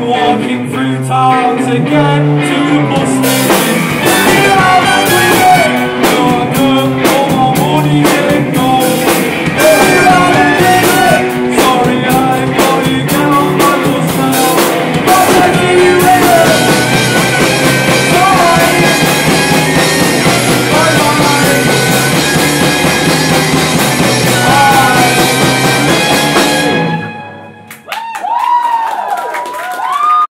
Walking through town to get to